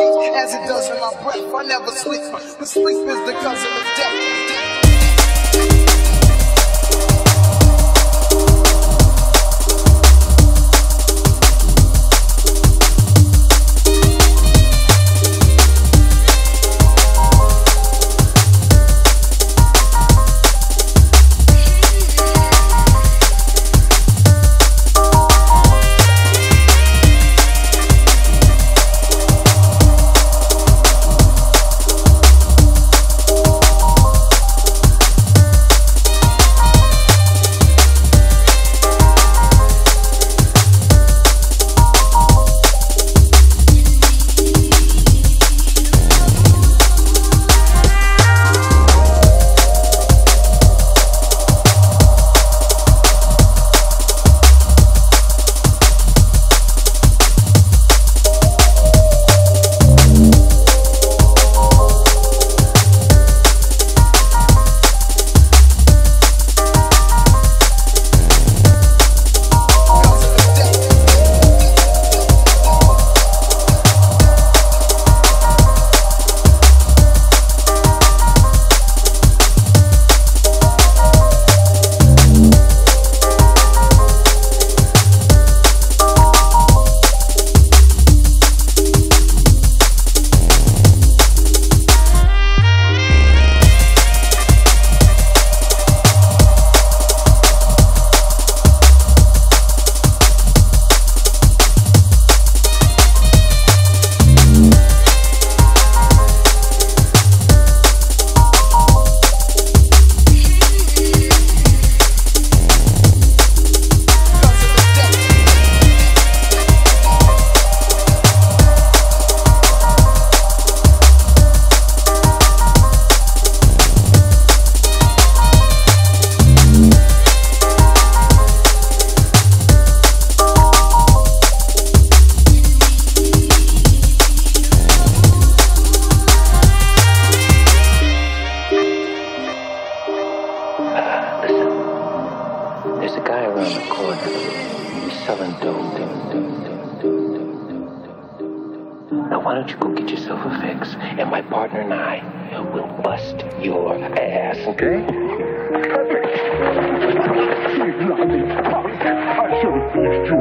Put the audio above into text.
as it does in my breath. I never sleep. The sleep is the cousin of death. selling dope. Now why don't you go get yourself a fix, and my partner and I will bust your ass, okay? Perfect. I shall fix you.